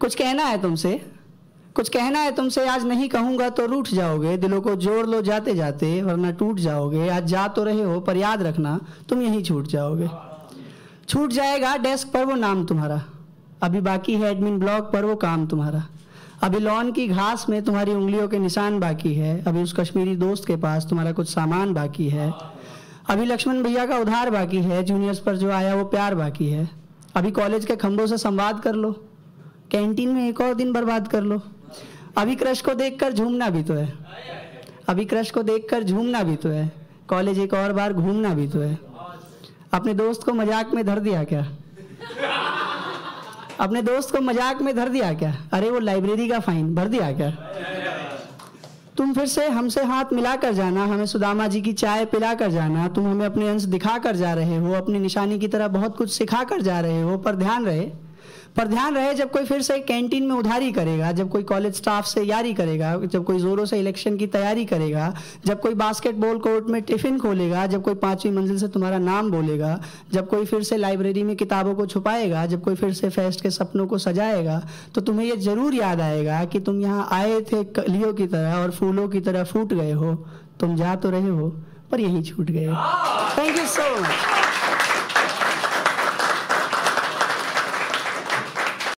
कुछ कहना है तुमसे? कुछ कहना है तुमसे, आज नहीं कहूँगा तो रूठ जाओगे, दिलों को जोड़ लो जाते जाते, वरना टूट जाओगे। आज जा तो रहे हो, पर याद रखना, तुम यहीं छूट जाओगे। छूट जाएगा डेस्क पर वो नाम तुम्हारा। अभी बाकी है एडमिन ब्लॉक पर वो काम तुम्हारा। अभी लॉन की घास में तुम्हारी उंगलियों के निशान बाकी है। अभी उस कश्मीरी दोस्त के पास तुम्हारा कुछ सामान बाकी है। अभी लक्ष्मण भैया का उधार बाकी है, जूनियर्स पर जो आया वो प्यार बाकी है। अभी कॉलेज के खंभों से संवाद कर लो। कैंटीन में एक और दिन बर्बाद कर लो। अभी क्रश को देखकर झूमना भी तो है। अभी क्रश को देखकर झूमना भी तो है। कॉलेज एक और बार घूमना भी तो है। अपने दोस्त को मज़ाक में धर दिया क्या? अपने दोस्त को मज़ाक में धर दिया क्या? अरे वो लाइब्रेरी का फाइन भर दिया क्या? तुम फिर से हमसे हाथ मिला कर जाना, हमें सुदामा जी की चाय पिला कर जाना, तुम हमें अपने अंश दिखा कर जा रहे हो, अपनी निशानी की तरह बहुत कुछ सिखा कर जा रहे हो, पर ध्यान रहे पर ध्यान रहे, जब कोई फिर से कैंटीन में उधारी करेगा, जब कोई कॉलेज स्टाफ से यारी करेगा, जब कोई जोरों से इलेक्शन की तैयारी करेगा, जब कोई बास्केटबॉल कोर्ट में टिफ़िन खोलेगा, जब कोई पांचवी मंजिल से तुम्हारा नाम बोलेगा, जब कोई फिर से लाइब्रेरी में किताबों को छुपाएगा, जब कोई फिर से फेस्ट के सपनों को सजाएगा तो तुम्हें ये ज़रूर याद आएगा कि तुम यहाँ आए थे कलियों की तरह और फूलों की तरह फूट गए हो। तुम जा तो रहे हो, पर यहीं छूट गए थैंक यू सो मच